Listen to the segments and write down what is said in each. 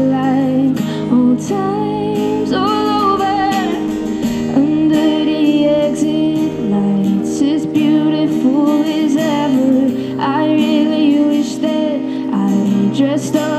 all times all over. Under the exit lights. It's beautiful as ever. I really wish that I dressed up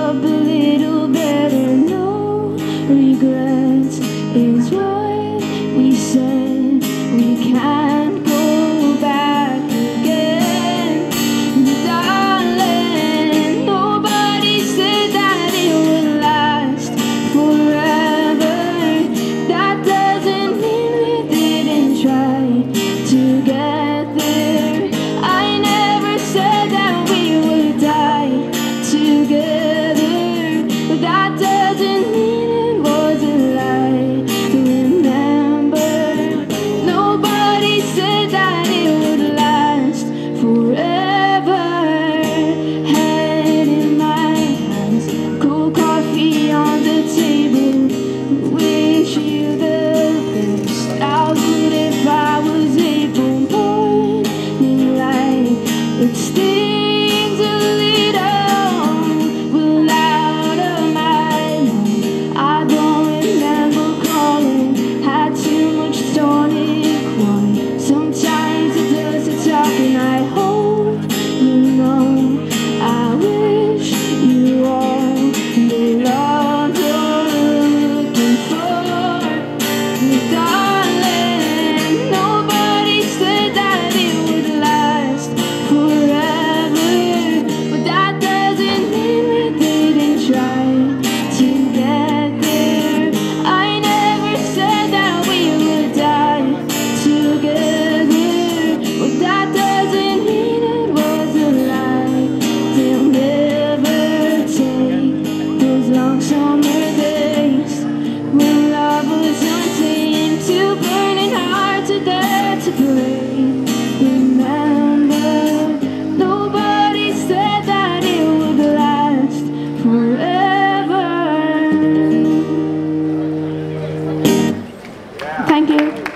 Thank you.